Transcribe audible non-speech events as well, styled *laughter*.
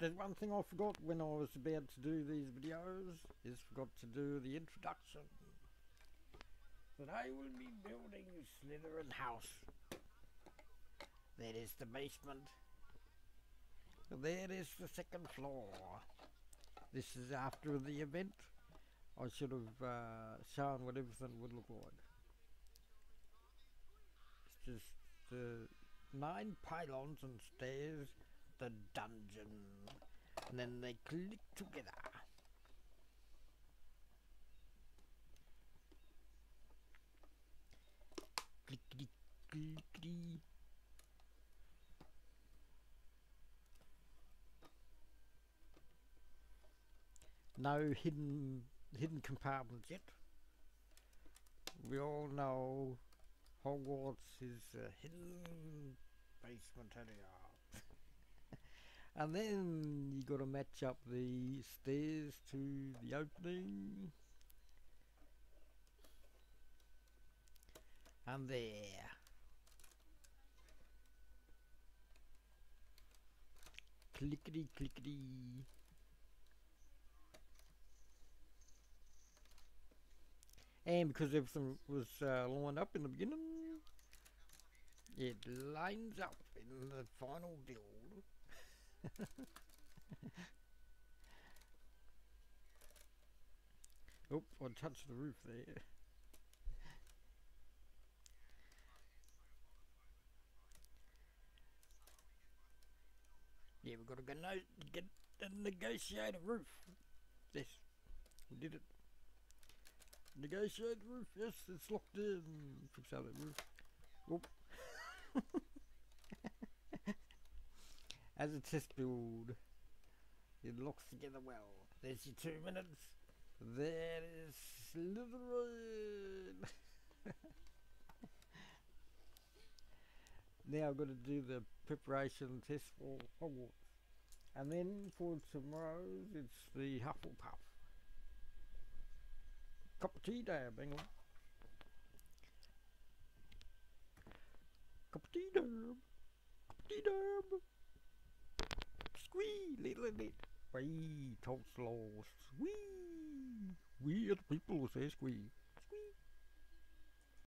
There's one thing I forgot when I was about to do these videos, is forgot to do the introduction. That I will be building Slytherin House. That is the basement. There is the second floor. This is after the event. I should have uh, shown what everything would look like. It's just the nine pylons and stairs, the dungeon, and then they click together. Clickety clickety. No hidden hidden compartments yet. We all know Hogwarts is a hidden *laughs* and then you got to match up the stairs to the opening. And there. Clickety clickety. And because everything was uh, lined up in the beginning, it lines up in the final build. *laughs* oh, I touched the roof there. Yeah, we've got to go no get a negotiated roof. Yes, we did it. Negotiate roof, yes, it's locked in. Fix out that roof. Whoop. As a test build, it locks together well. There's your two minutes. There is Slytherin. *laughs* now I've got to do the preparation test for Hogwarts. And then for tomorrow's, it's the Hufflepuff. Cup of tea there, Bingley. Tea there. Squee, little bit. Wee, talk slow. Squee. We are the people who say squee.